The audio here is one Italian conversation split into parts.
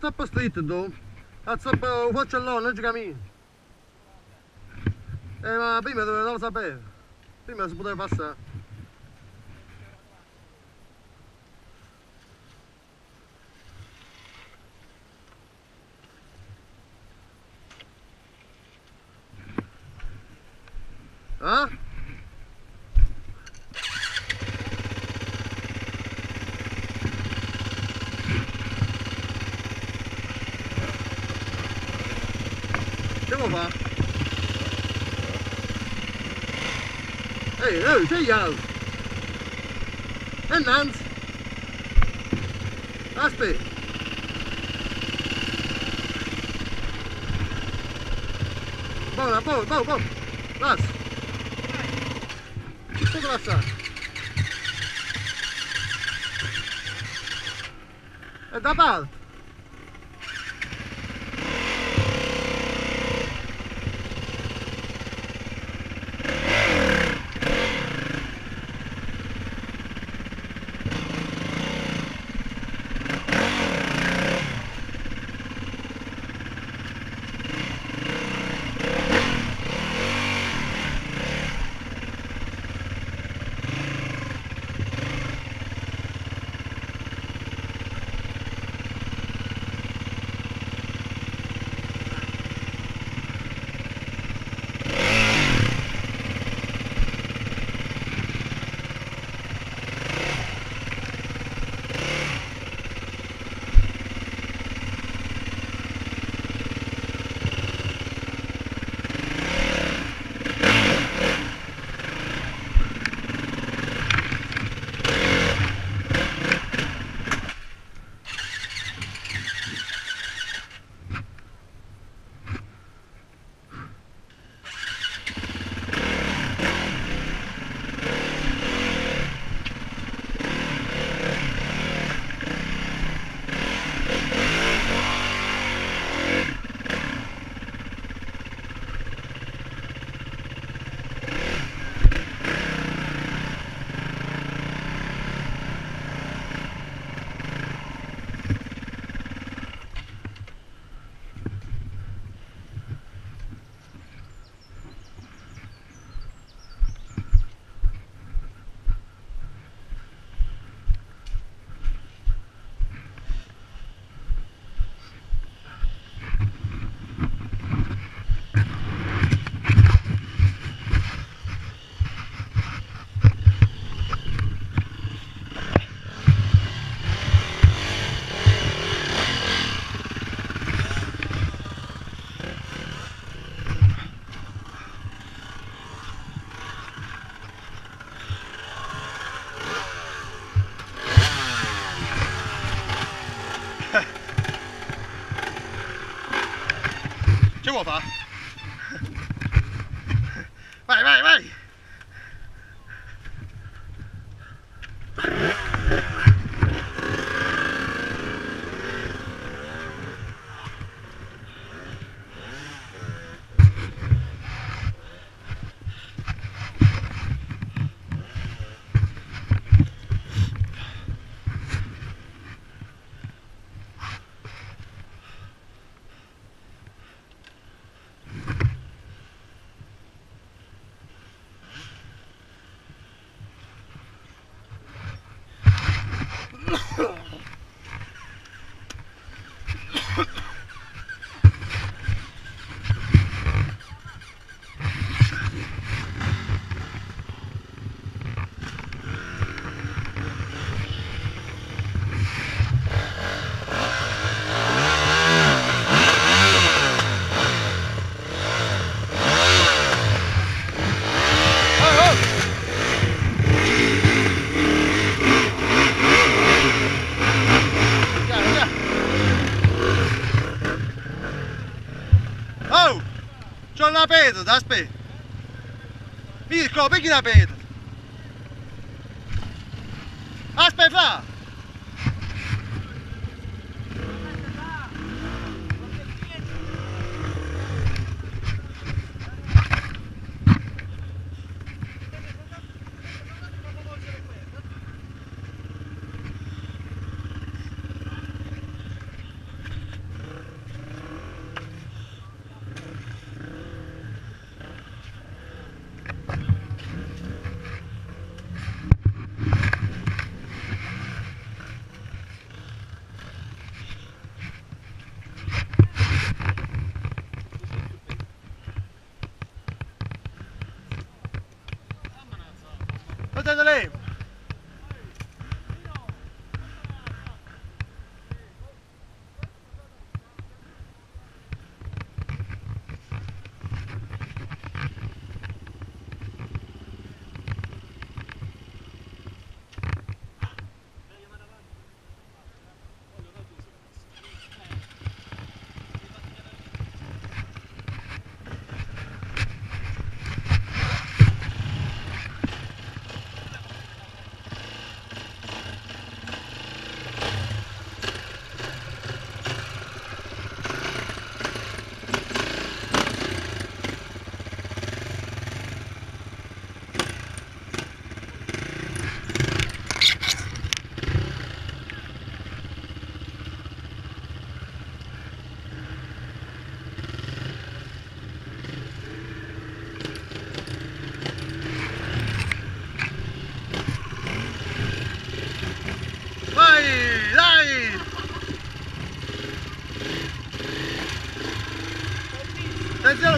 È troppo stretto, tu. È troppo... faccio là, non ci cammini. Eh, ma prima lo sapevo. Prima si poteva passare. Ah? renovar. Ei, ei, teiado! Andando! Aspe! Bora, bora, bora, bora! Laço! Tudo laçado! É da bala! Che vuoi fare? Vai, vai, vai! Oh! C'ho una pedra, aspetta! Mirko, pigli una pedra! Aspetta,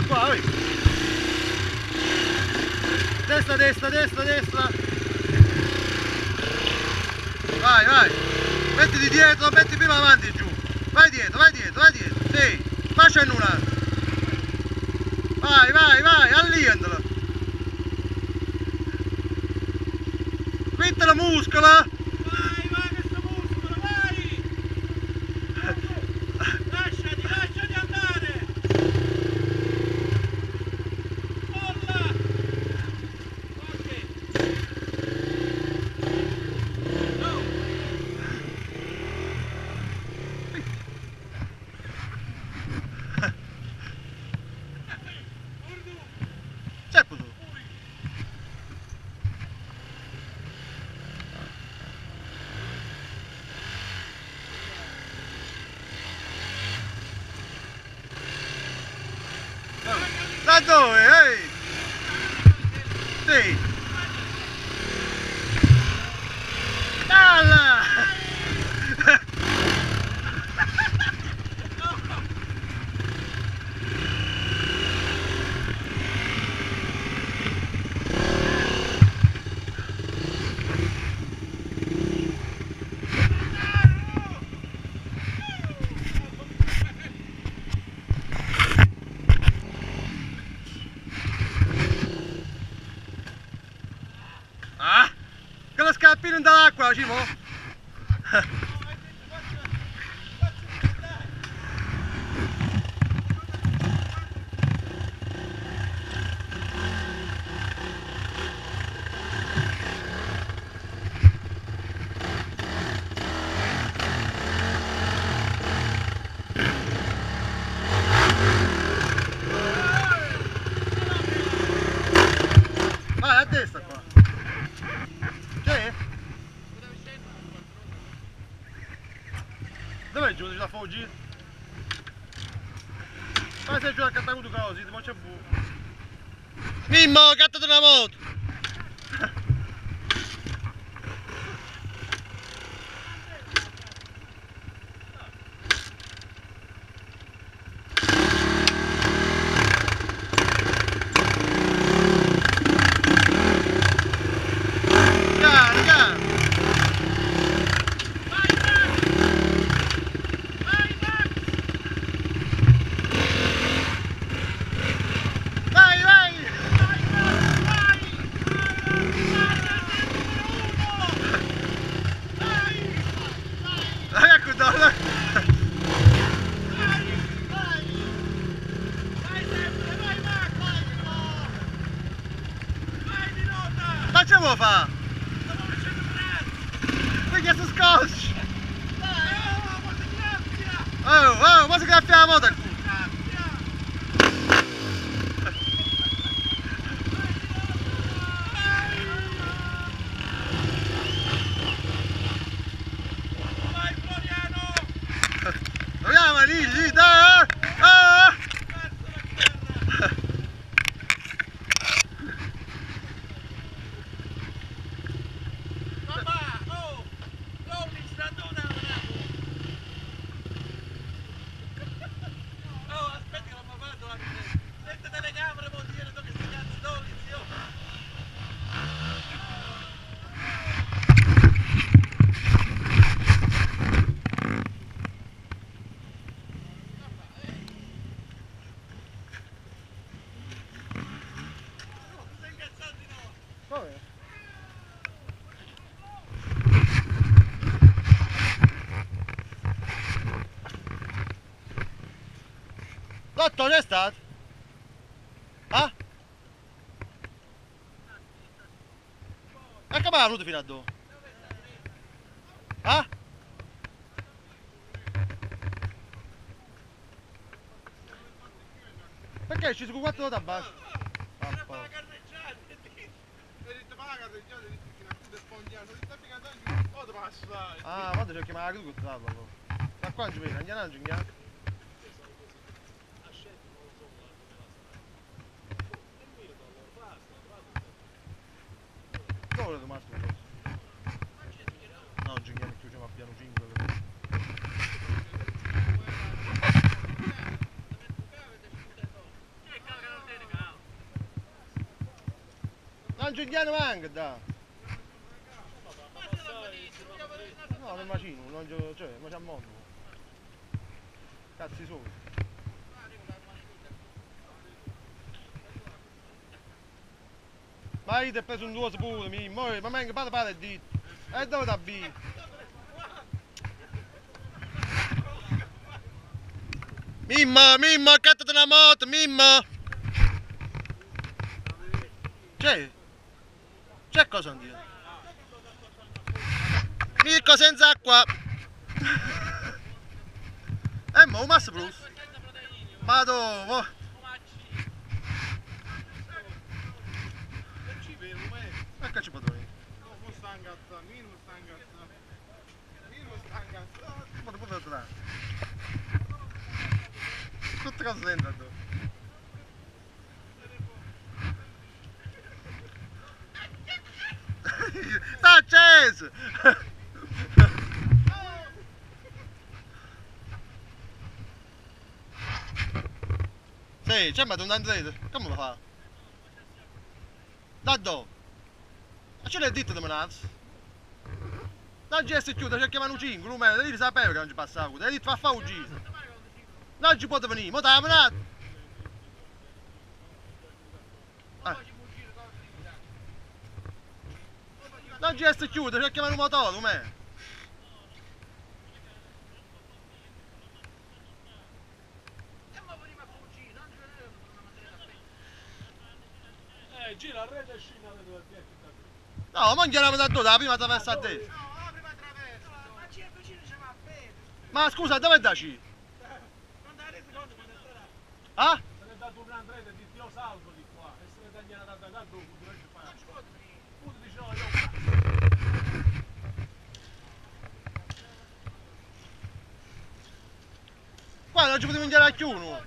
qua, vai. Destra, destra, destra, destra. Vai, vai. Mettiti dietro, metti prima avanti giù. Vai dietro, vai dietro, vai dietro. Sì, faccia nulla. Vai, vai, vai, alliendolo. Quitta la muscola. Paco, eh? réagis, moi. Valdir. Vai ser jogar, tá com o galzinho, do moto é burro. Mimão, gata do na moto. Fa! Sotto c'è stato? Ah? E come è venuto fino a dove? Ah? Perché ci sono quattro da basso? Ah, Era poi. per la carreggiata, e ti- e ti fa la carreggiata, e ti fino a qui spongiato, ti sta picando anche, oh ti passai. Ah, quando c'è chiamare la cruz, allora. Ma qua non ci viene, andiamo a giungare. Rimasto questo? No, giochiamo più, siamo a piano 5. Non giochiamo anche, da. No, non macino, non gioco, cioè, ma c'è a mondo. Cazzi soli. Ma io ti ho preso un tuo pure, mi, mo, ma manca pare pare di. E dove da B? Mimmo, Mimmo, accattati una moto, Mimmo! C'è? C'è cosa dire? Mirko senza acqua! Eh, ma un massa plus? Ma dove? Non ci vedo, ma Eccoci padroni. no, mo sta ingazzando, io non sta ingazzando. Io non sta ingazzando. Ma pure vedrà. Tutte cose dentro tu. Sta acceso! Sì, c'è ma un andrete, come lo fa? Da dove? Ma ce l'hai detto di menazzo? Non ci si chiude, cerchiamo 5, numero, devi sapere che non ci passa l'acqua, devi far fare uccisa. Non ci può venire, mo t'ha menato. Eh. Non ci si chiude, cerchiamo un motore, com'è? Eh, gira a rete e scina da dove ti è che No, ma andiamo da dove, la prima traversa a destra. No, la prima traversa. Ma ci è vicino, ci va bene. Ma scusa, dove daci? Non dai resi conto quando è. Ah? Se ne è dato un grande rete di Dio salvo di qua. E se ne tagliano da da dopo, ci fai? Non ci può venire. Uno dice no, io Qua non ci potevo andare a chiuno.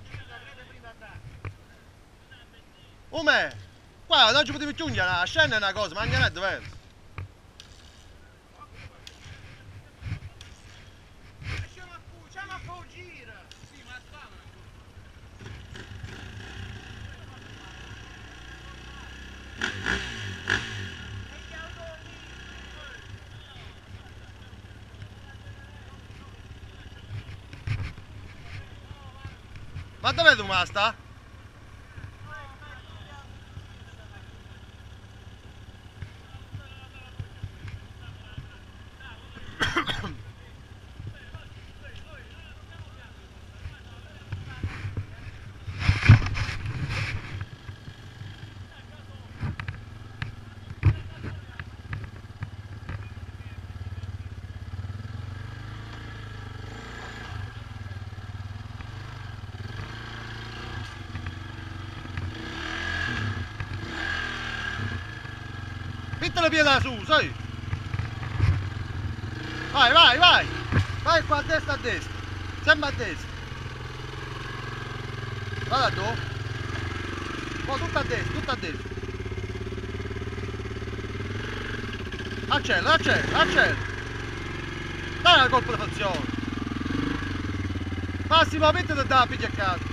Come? Qua non ci potevo più andare, la scena è una cosa, ma andiamo è diverso. Siamo a fu, siamo a fu gira. Sì, ma sta. Metti la pieda su, sai? Vai, vai, vai! Vai qua a destra, a destra! Sempre a destra! Guarda tu! Oh, tutto a destra, tutto a destra! Accelera, accelera, accelera! Dai una colpo di fazione! Massimo, mettiti da a casa!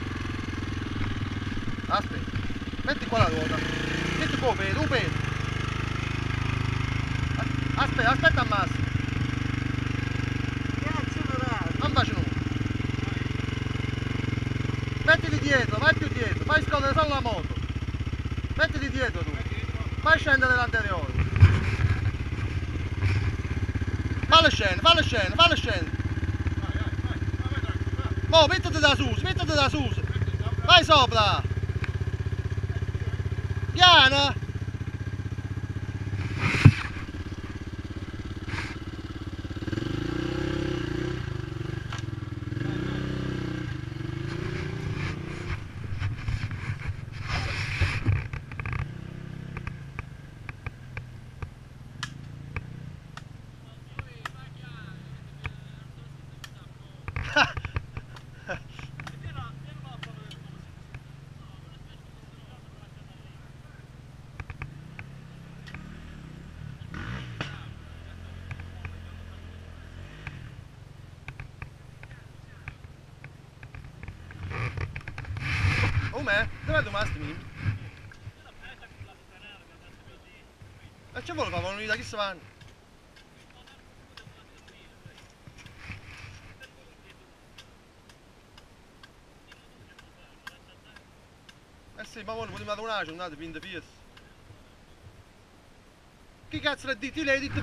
Aspetta, metti qua la ruota! Metti qua un peso! Aspetta, aspetta Massimo! Non faccio nulla! Mettiti dietro, vai più dietro, fai scorrere solo la moto! Mettiti dietro tu! Fai scendere l'anteriore! Fallo scendere, fallo scendere, fallo scendere! Mo, mettiti da Susi, mettiti da Susi! Vai sopra! Piana! Me, dove domasti mi? E c'è vuole fare un'unità, chi se vanno? Eh sì, ma voi potete dare una giornata, finta pies. Chi cazzo l'ha detto? Lei ha detto